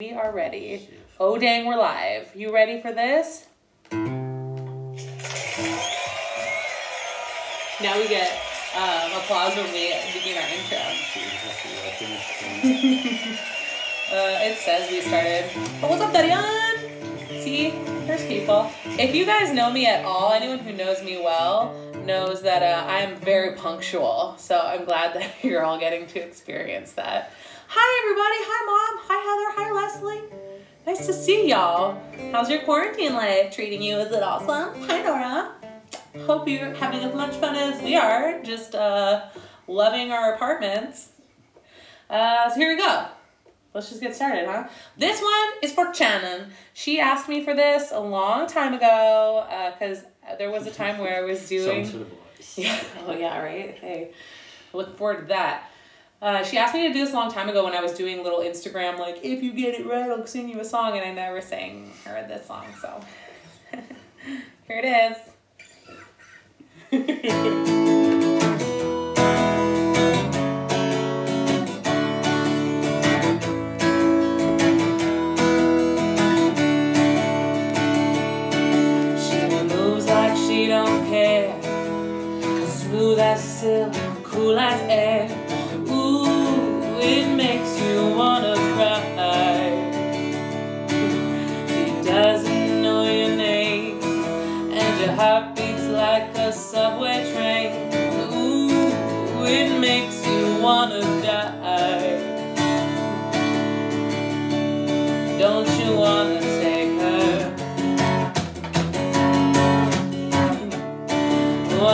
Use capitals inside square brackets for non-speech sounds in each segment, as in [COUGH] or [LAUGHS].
We are ready. Oh dang, we're live. You ready for this? Now we get um, applause when we begin our intro. [LAUGHS] Uh, it says we started. But what's up, Darian? See, there's people. If you guys know me at all, anyone who knows me well knows that uh, I'm very punctual. So I'm glad [LAUGHS] that you're all getting to experience that. Hi, everybody. Hi, Mom. Hi, Heather. Hi, Leslie. Nice to see y'all. How's your quarantine life treating you? Is it awesome? Hi, Nora. Hope you're having as much fun as we are. Just uh, loving our apartments. Uh, so here we go. Let's just get started, huh? This one is for Shannon. She asked me for this a long time ago because there was a time where I was [LAUGHS] doing. Songs for the boys. Yeah. Oh yeah. Right. Hey, I look forward to that. Uh, she asked me to do this a long time ago when I was doing little Instagram, like, if you get it right, I'll sing you a song, and I never sang her this song, so [LAUGHS] here it is. She moves like she don't care. Smooth as silk, cool as air.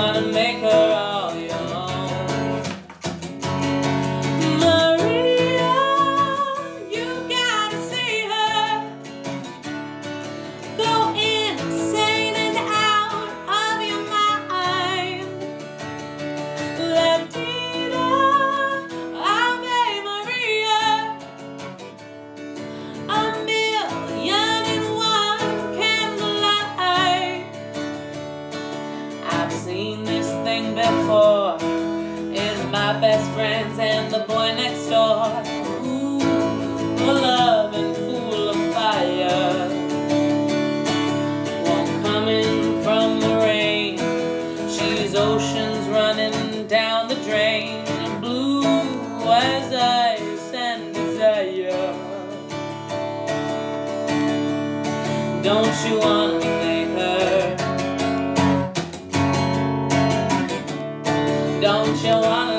Wanna make her Don't you wanna make her? Don't you wanna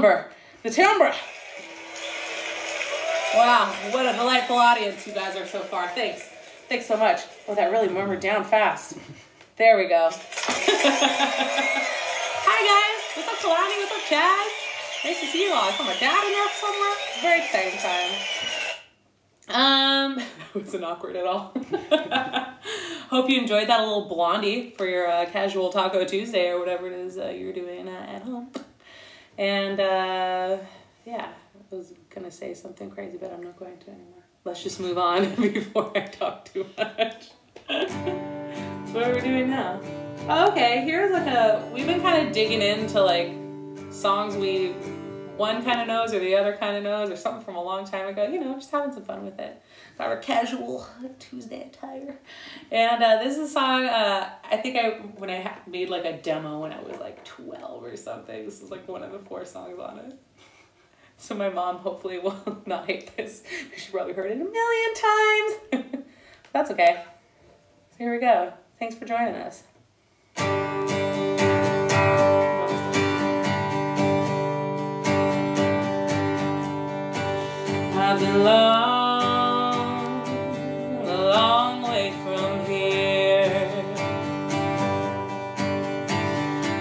the timbre. Wow, what a delightful audience you guys are so far. Thanks. Thanks so much. Oh, that really murmured down fast. [LAUGHS] There we go. [LAUGHS] Hi guys, what's up, Kalani? What's up, Chaz? Nice to see you all. I saw my dad in there somewhere. Very exciting time. Um, [LAUGHS] that wasn't awkward at all. Hope you enjoyed that little blondie for your uh, casual Taco Tuesday or whatever it is uh, you're doing uh, at home. And uh, yeah, I was gonna say something crazy, but I'm not going to anymore. Let's just move on [LAUGHS] before I talk too much. [LAUGHS] so what are we doing now? Okay, here's like a. We've been kind of digging into like songs we one kind of knows or the other kind of knows or something from a long time ago. You know, just having some fun with it. Our casual Tuesday attire. And uh, this is a song, uh, I think I when I made like a demo when I was like 12 or something. This is like one of the four songs on it. So my mom hopefully will [LAUGHS] not hate this she probably heard it a million times. [LAUGHS] That's okay. So here we go. Thanks for joining us. I've been long, a long way from here.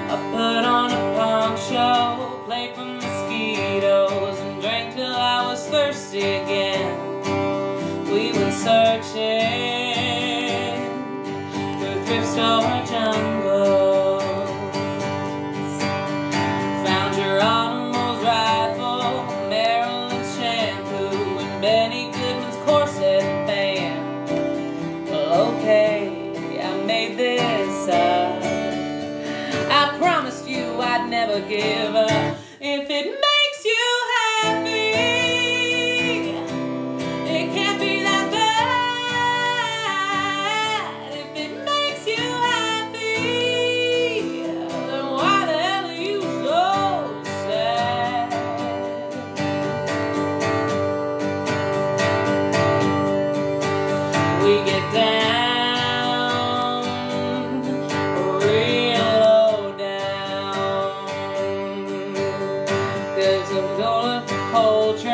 I put on a punk show, played for mosquitoes, and drank till I was thirsty again. We went searching I'm gonna coal train,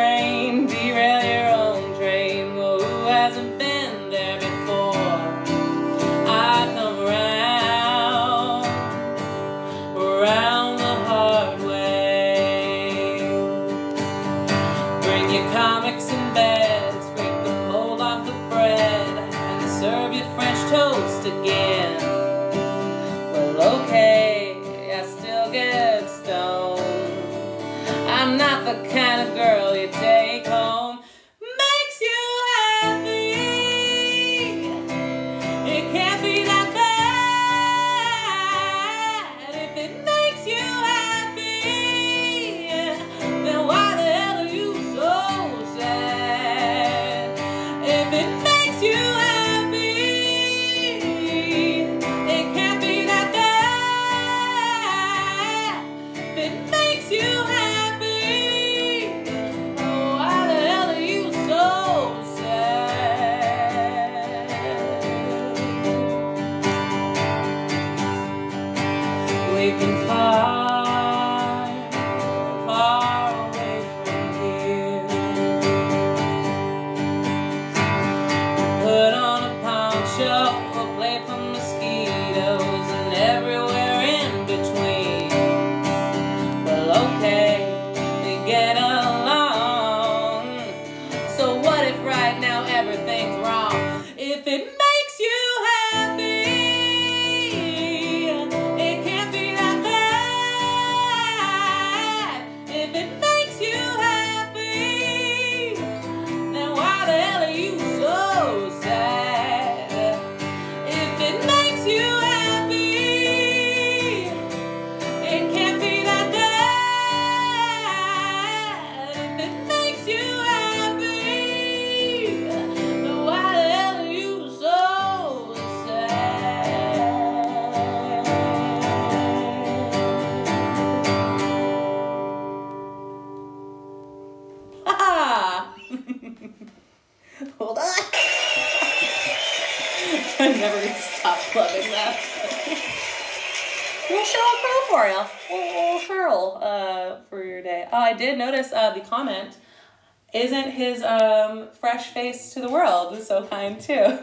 Isn't his um, fresh face to the world so kind too?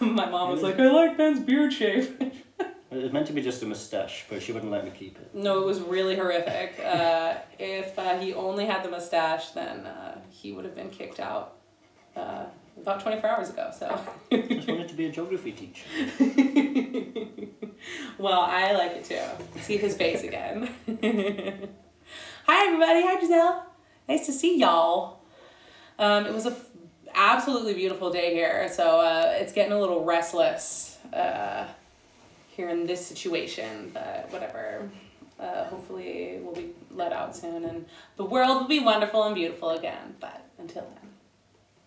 [LAUGHS] My mom was like, I like Ben's beard shape. [LAUGHS] It was meant to be just a moustache, but she wouldn't let me keep it. No, it was really horrific. Uh, if uh, he only had the mustache, then uh, he would have been kicked out uh, about 24 hours ago. So. I just wanted to be a geography teacher. [LAUGHS] well, I like it too. See his face again. Hi, everybody. Hi, Giselle. Nice to see y'all. Um, it was a f- absolutely beautiful day here, so uh, it's getting a little restless uh, here in this situation, but whatever. Uh, hopefully, we'll be let out soon, and the world will be wonderful and beautiful again. But until then.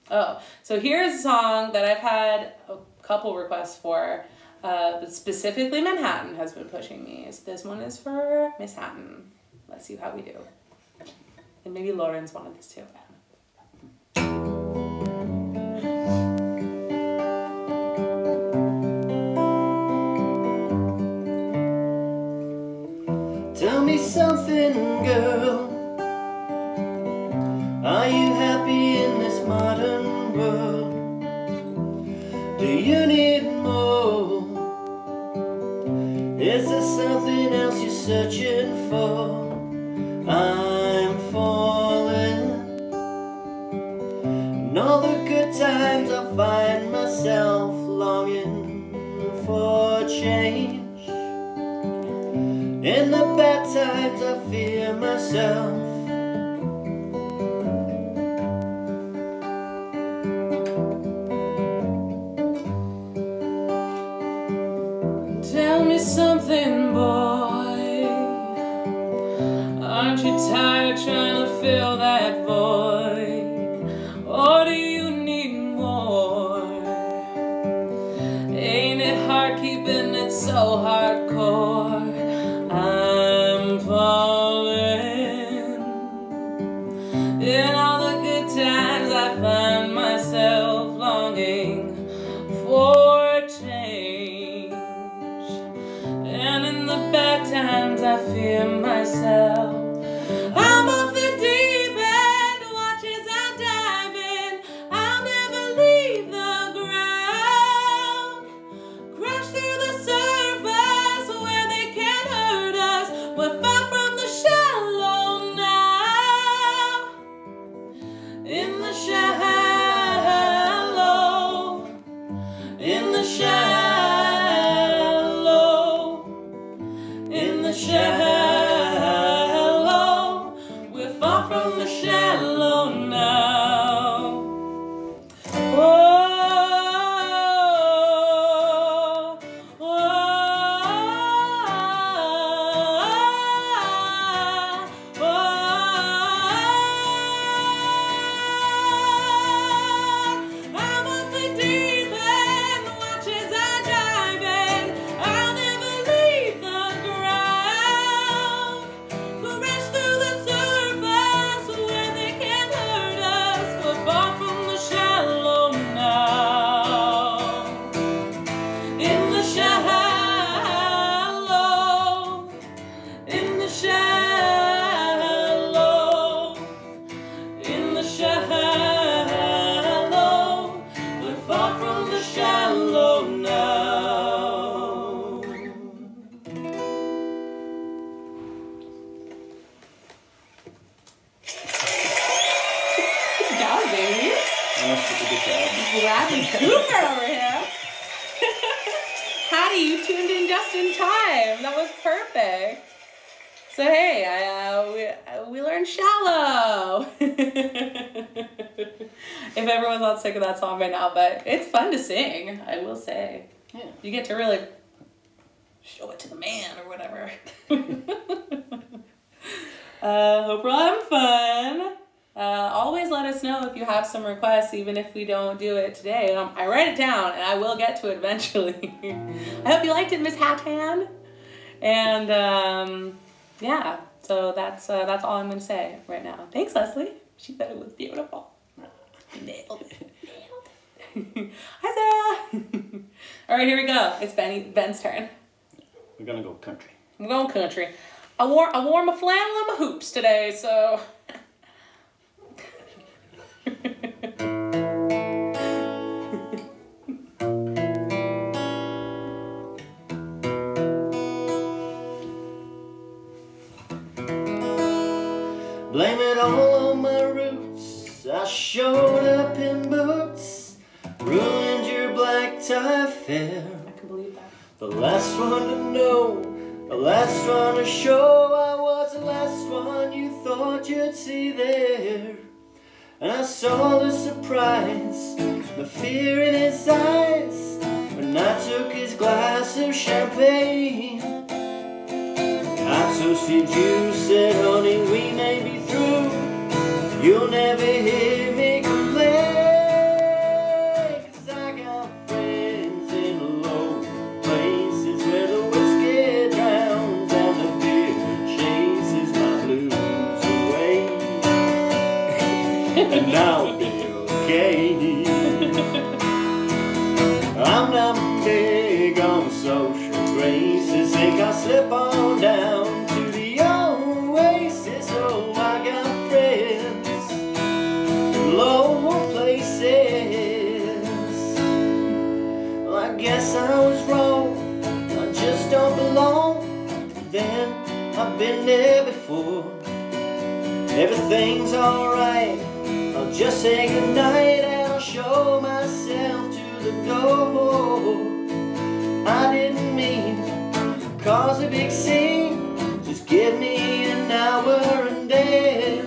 Oh, so here's a song that I've had a couple requests for. Uh, but specifically, Manhattan has been pushing me. So this one is for Miss Hatton. Let's see how we do. And maybe Lauren's wanted this too. In learned shallow. [LAUGHS] if everyone's not sick of that song by now, but it's fun to sing. I will say, yeah. you get to really show it to the man or whatever. [LAUGHS] uh, hope we're having fun. Uh, always let us know if you have some requests, even if we don't do it today. Um, I write it down and I will get to it [LAUGHS] eventually. I hope you liked it, Miss Hatan. And um, yeah, so that's uh, that's all I'm gonna say right now. Thanks, Leslie. She said it was beautiful. Nailed it. Nailed it. Hi, Sarah. [LAUGHS] all right, here we go. It's Benny Ben's turn. We're gonna go country. I'm going country. I wore I wore my flannel and my hoops today, so. Showed up in boots, ruined your black tie fair. I can believe that. The last one to know, the last one to show. I was the last one you thought you'd see there. And I saw the surprise, the fear in his eyes when I took his glass of champagne. I toasted you, said, honey, we may be through. You'll never hear Everything's alright. I'll just say goodnight and I'll show myself to the door. I didn't mean to cause a big scene. Just give me an hour and then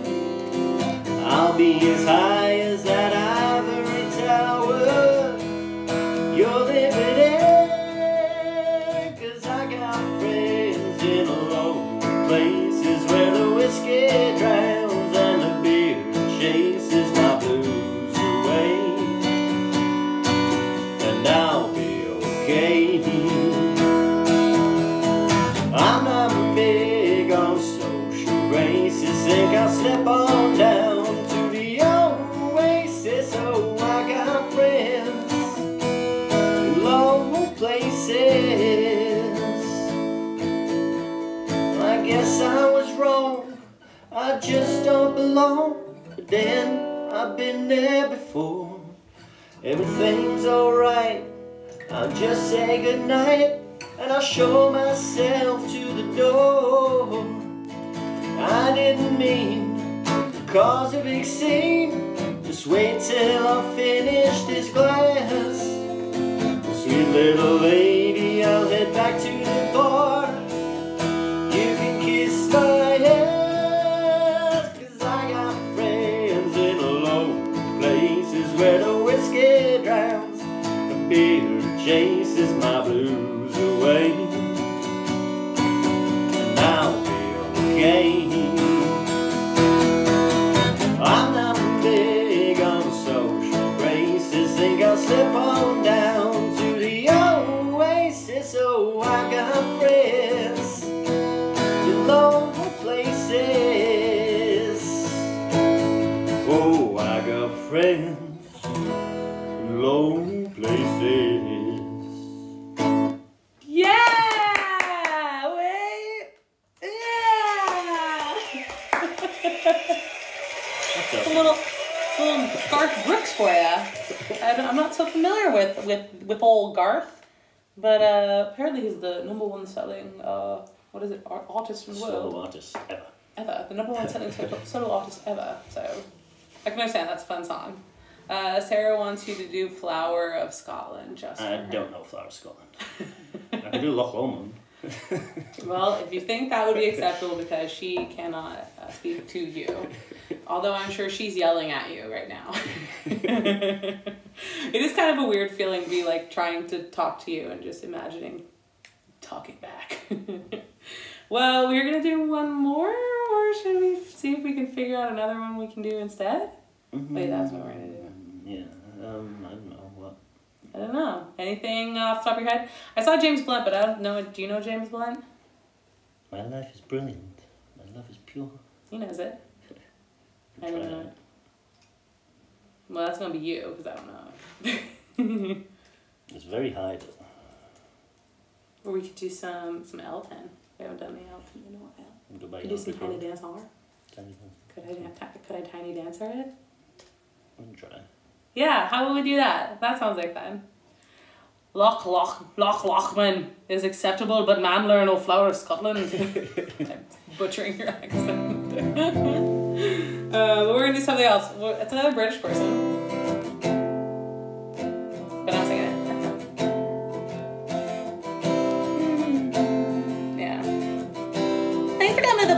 I'll be as high I just don't belong. But then I've been there before. Everything's alright. I'll just say goodnight and I'll show myself to the door. I didn't mean to cause a big scene. Just wait till I finish this glass. Sweet little lady, I'll head back to Garth, but uh, apparently he's the number one selling, uh, what is it, ar- artist in the Solo world. artist ever. Ever. The number one selling solo, [LAUGHS] solo artist ever. So I can understand that's a fun song. Uh, Sarah wants you to do Flower of Scotland just I don't know Flower of Scotland. I can do Loch Lomond. [LAUGHS] [LAUGHS] Well, if you think that would be acceptable because she cannot uh, speak to you, although I'm sure she's yelling at you right now. Kind of a weird feeling be like trying to talk to you and just imagining talking back. [LAUGHS] well, we're gonna do one more, or should we see if we can figure out another one we can do instead? Wait, that's what we're gonna do. Yeah, um, I don't know what. I don't know. Anything off the top of your head? I saw James Blunt, but I don't know. Do you know James Blunt? My life is brilliant. My love is pure. He knows it. [LAUGHS] I don't know. Well, that's gonna be you because I don't know. [LAUGHS] [LAUGHS] it's very high. Or we could do some some Elton. We haven't done the L ten. in a while. We'll go could do some tiny dancer. Could I could I tiny dancer it? I'm try. Yeah, how would we do that? That sounds like fun. Loch Loch Loch Lochman is acceptable, but Manler no flower of Scotland. [LAUGHS] I'm butchering your accent. [LAUGHS] uh, we're gonna do something else. It's another British person.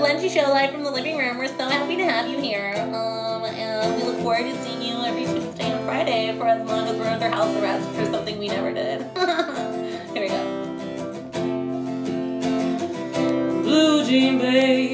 Blenji Show live from the living room. We're so happy to have you here. Um, and we look forward to seeing you every Tuesday and Friday for as long as we're under house arrest for something we never did. [LAUGHS] here we go. Blue Jean Baby.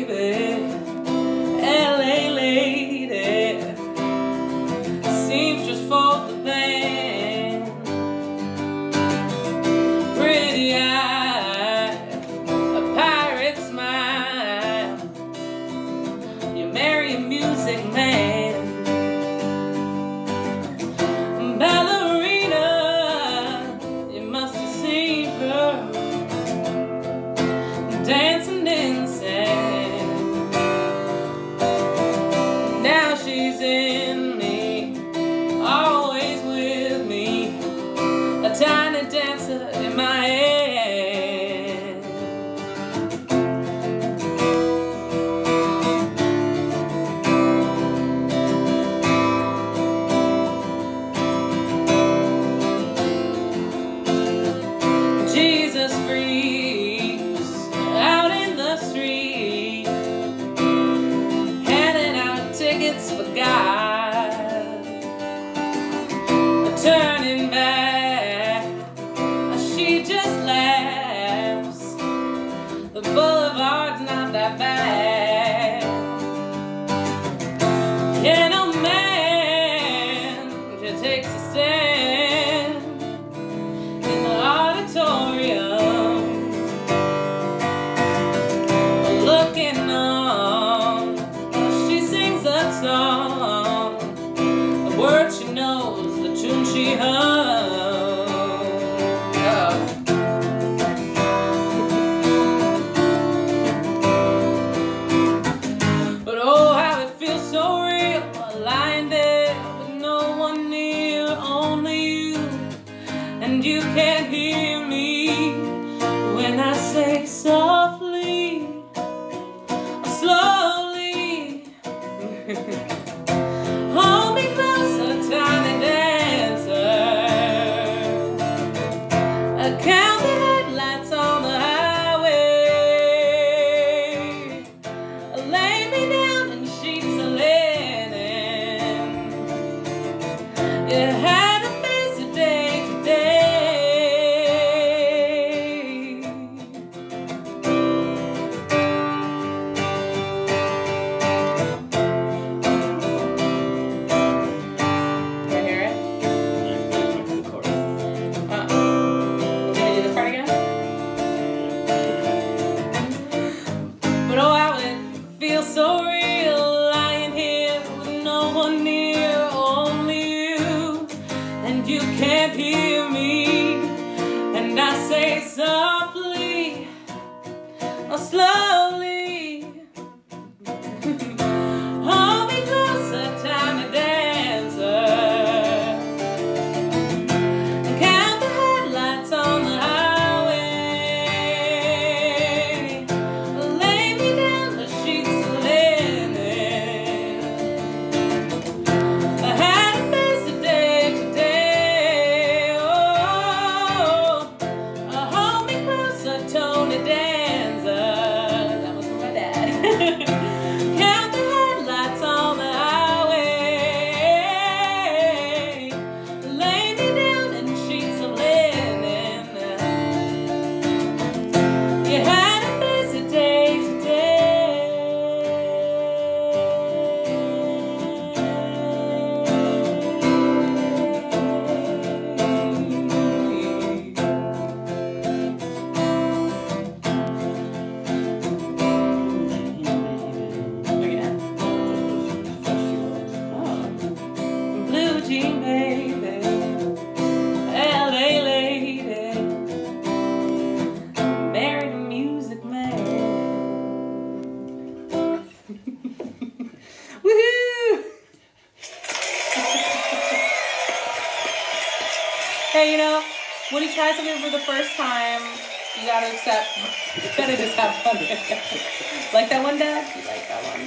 to accept. [LAUGHS] Just have fun. [LAUGHS] Like that one, Dad? You like that one?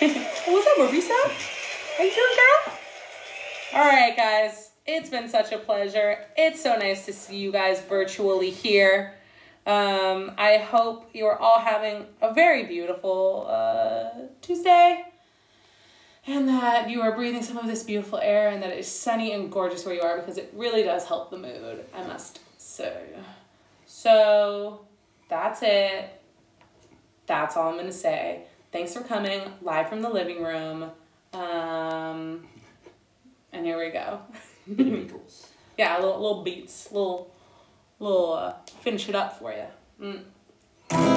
what [LAUGHS] was that, Marisa? Are you doing that? All right, guys. It's been such a pleasure. It's so nice to see you guys virtually here. Um, I hope you're all having a very beautiful uh, Tuesday and that you are breathing some of this beautiful air and that it is sunny and gorgeous where you are because it really does help the mood, I must say. So that's it. That's all I'm going to say. Thanks for coming live from the living room. Um, and here we go. Beatles. [LAUGHS] yeah, little, little beats, little, little, uh, finish it up for you. Mm.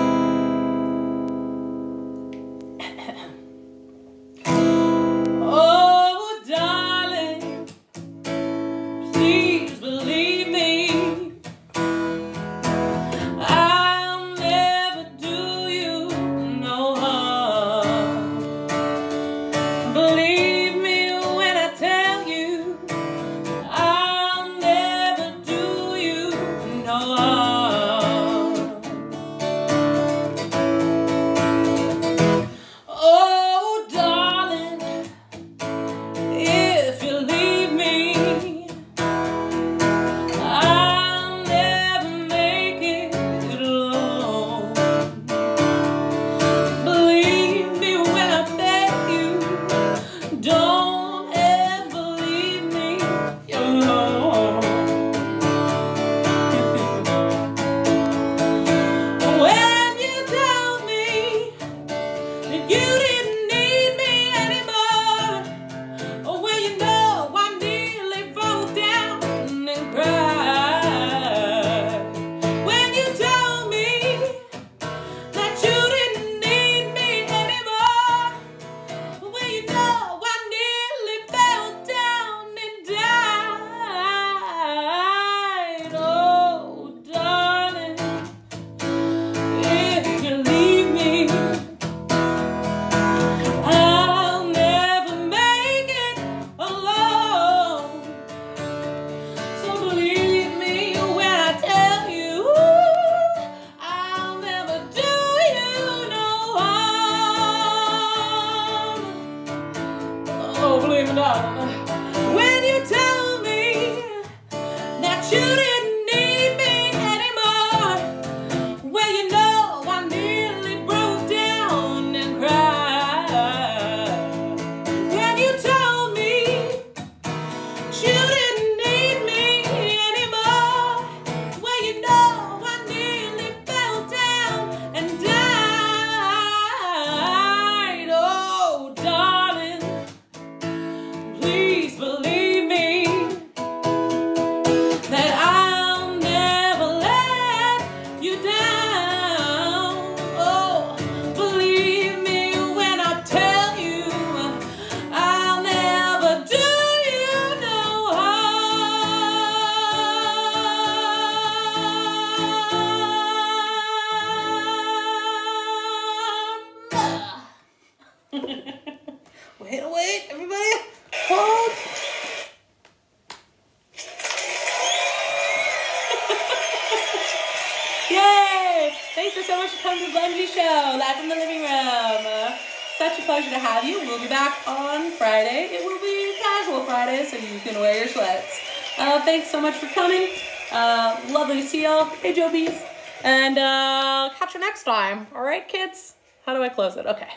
Y'all. Hey, Joe Bees. And uh, catch you next time. All right, kids? How do I close it? Okay.